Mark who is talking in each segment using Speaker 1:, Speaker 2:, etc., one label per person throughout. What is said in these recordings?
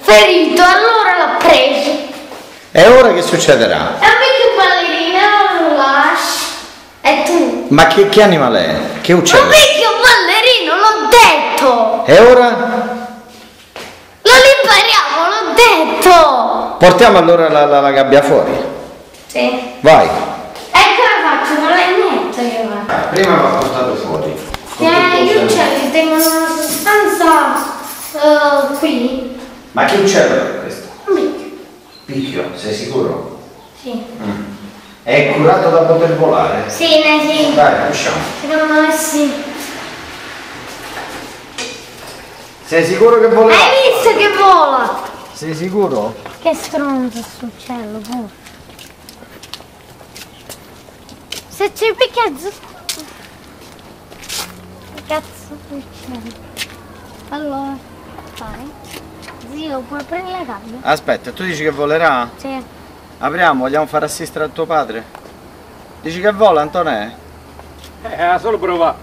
Speaker 1: ferito, allora l'ha preso.
Speaker 2: E ora che succederà?
Speaker 1: E a me che ballerina lo lasci. E tu?
Speaker 2: Ma che, che animale è? Che
Speaker 1: Ma
Speaker 2: uccello?
Speaker 1: mica ballerino, l'ho detto!
Speaker 2: E ora?
Speaker 1: Lo liberiamo, l'ho detto!
Speaker 2: Portiamo allora la, la- la gabbia fuori.
Speaker 1: Sì.
Speaker 2: Vai.
Speaker 1: E come faccio? Non l'hai detto io va.
Speaker 2: Prima va portato fuori.
Speaker 1: Eh, gli uccelli tengono qui.
Speaker 2: Ma che uccello è questo?
Speaker 1: Un bicchio.
Speaker 2: Picchio, sei sicuro?
Speaker 1: Sì.
Speaker 2: È curato da poter volare?
Speaker 1: Sì, ne sì.
Speaker 2: Dai, usciamo.
Speaker 1: Secondo me sì.
Speaker 2: Sei sicuro che volerà?
Speaker 1: Hai visto che vola?
Speaker 2: Sei sicuro?
Speaker 1: Che stronzo sto uccello, pure. Se ci picchia Cazzo uccello. Allora, fai. Zio, puoi prendere la gabbia?
Speaker 2: Aspetta, tu dici che volerà?
Speaker 1: Sì.
Speaker 2: Apriamo, vogliamo far assistere a tuo padre? Dici che vola, Antonè?
Speaker 3: Eh, ha solo provato.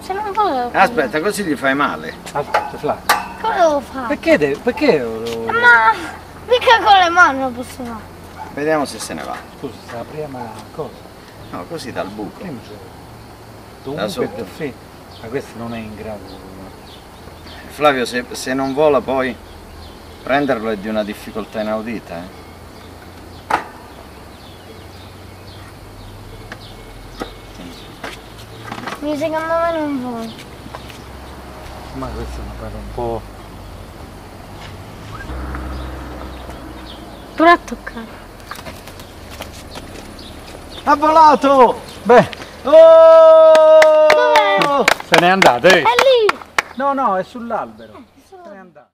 Speaker 1: Se non volevo.
Speaker 2: Aspetta, così gli fai male.
Speaker 3: Aspetta, Flavio.
Speaker 1: Come devo fare?
Speaker 3: Perché, de- perché lo-
Speaker 1: Ma mica con le mani lo posso fare.
Speaker 2: Vediamo se se ne va.
Speaker 3: Scusa, sta la prima cosa.
Speaker 2: No, così dal buco.
Speaker 3: Prima c'è.
Speaker 2: Da sotto.
Speaker 3: sì. Ma questo non è in grado.
Speaker 2: Flavio, se, se non vola poi prenderlo è di una difficoltà inaudita. Eh?
Speaker 1: Mi secondo me non vola.
Speaker 3: Ma questo è una cosa un po'.
Speaker 1: Però a toccare.
Speaker 3: Ha volato! Beh. Oh! Se n'è andato, eh? No, no, è sull'albero. Andato.